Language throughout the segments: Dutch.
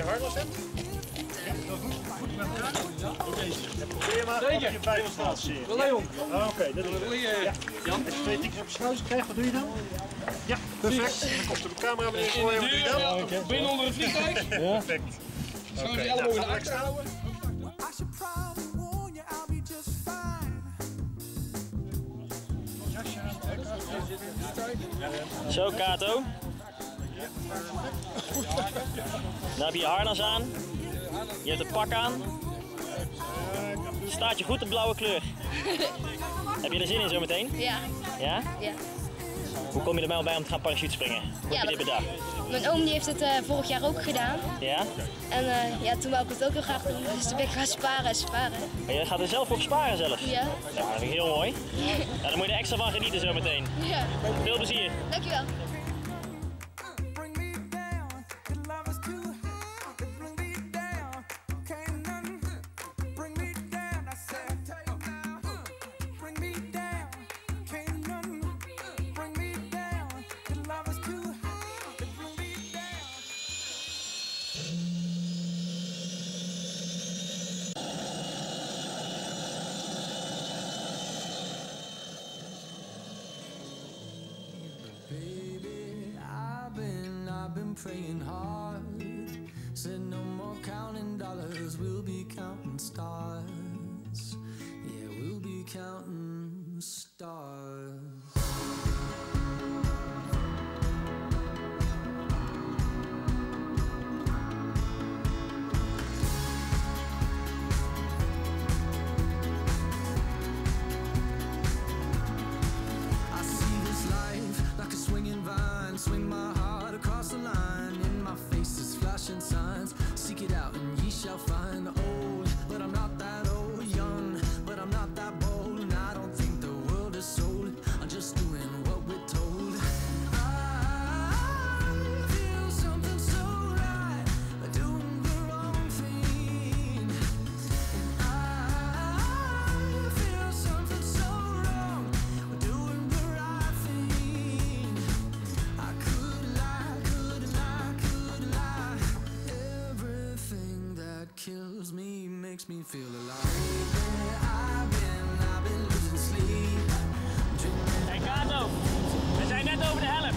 je hand aan je harnas hebt. Probeer maar op je buik te. Leon, Oké, dat je... Jan, als je twee tikjes op je schouders krijgt, wat doe je dan? Ja, perfect. Dan komt de camera meneer voor je, wat doe je dan? Binnen onder een vliegtuig. Perfect. Gewoon Oké, die nou, elleboog in ga de achter houden. Zo, Kato. Dan heb je je harnas aan. Je hebt een pak aan. Staat je goed de blauwe kleur. heb je er zin in zometeen? Ja, Ja? ja. Hoe kom je erbij bij om te gaan parachutespringen? Hoe Ja, heb je dit bedacht? Mijn oom die heeft het eh, vorig jaar ook gedaan. Ja? En eh, ja, toen wou ik het ook heel graag doen. Dus toen ben ik gaan sparen en sparen. Maar je gaat er zelf op sparen zelf? Ja. Ja, dat vind ik heel mooi. Ja, dan moet je er extra van genieten zometeen. Ja, Veel plezier. dankjewel. Said no more counting dollars, we'll be counting stars. Yeah, we'll be counting stars. Me feel alive. Kato, we zijn net over de helft.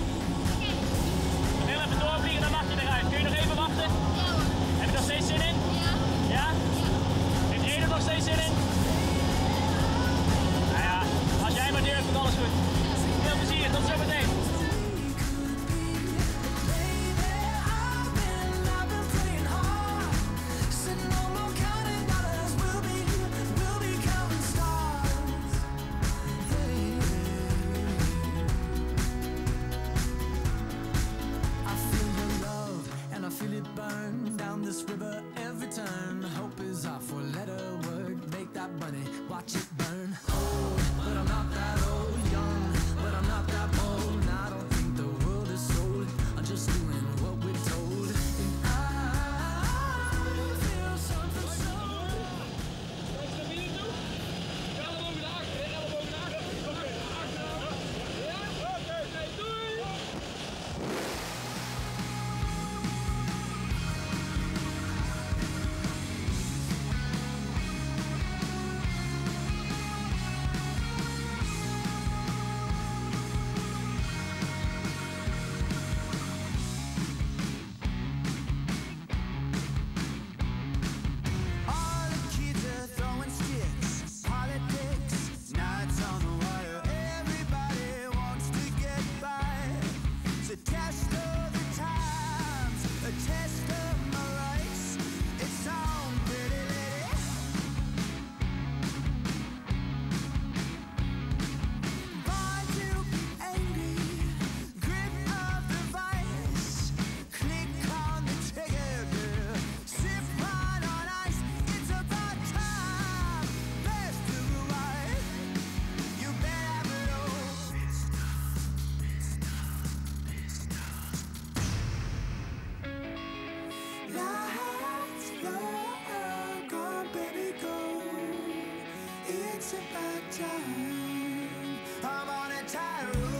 It's about time. I'm on a tightrope.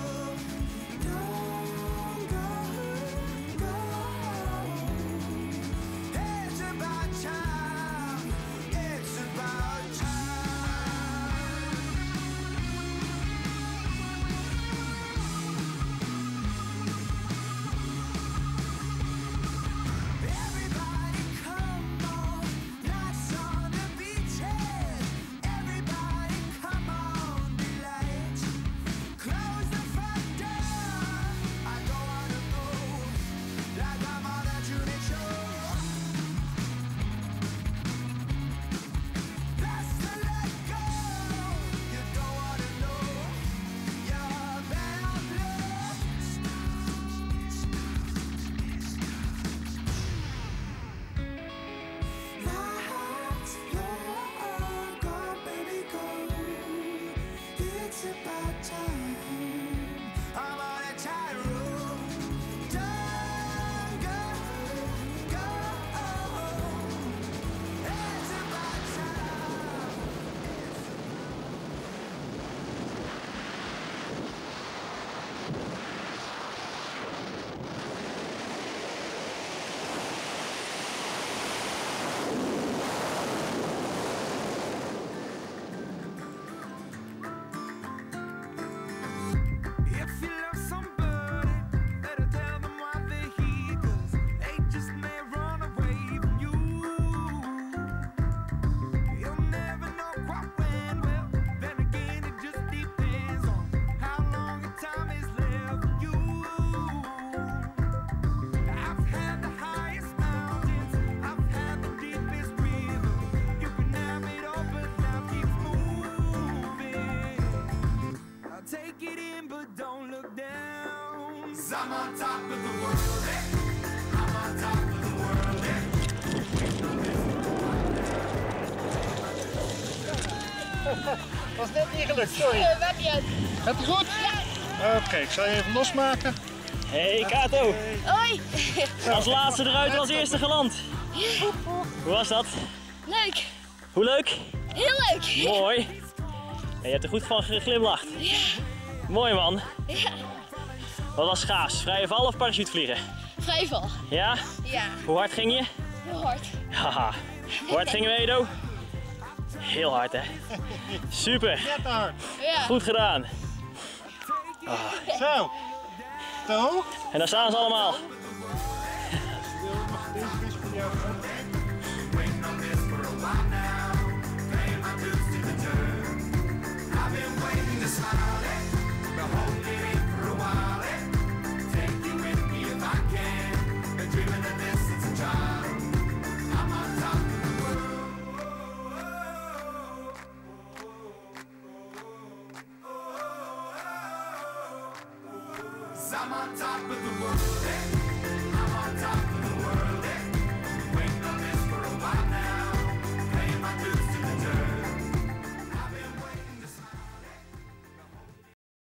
In, but don't look down. i I'm on top of the world, eh? I'm on top of the world, eh? Is net niet gelukt, sorry. Maakt niet uit. Gaat het goed? Oké, ik zal je even losmaken. Hey Kato, Hoi. als laatste eruit en als eerste geland. Hoe was dat? Leuk. Hoe leuk? Heel leuk. Mooi. En je hebt er goed van geglimlacht. Ja. Mooi man. Ja. Wat was gaafs? Vrije val of parachutevliegen? Vrijval. Ja? Ja. Hoe hard ging je? Heel hard. Haha. Hoe hard gingen we Edo? Heel hard hè? Super. Net hard. Ja. Goed gedaan. Zo. Zo. En daar staan ze allemaal. Deze is voor jou. On top of the world, eh?